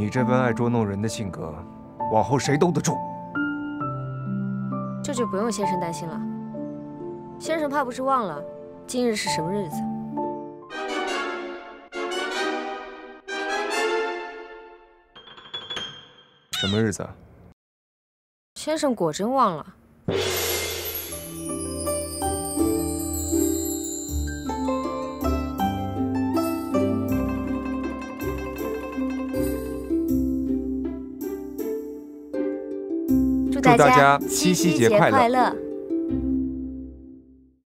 你这般爱捉弄人的性格，往后谁兜得住？这就不用先生担心了。先生怕不是忘了今日是什么日子？什么日子？先生果真忘了。祝大家七夕节快乐！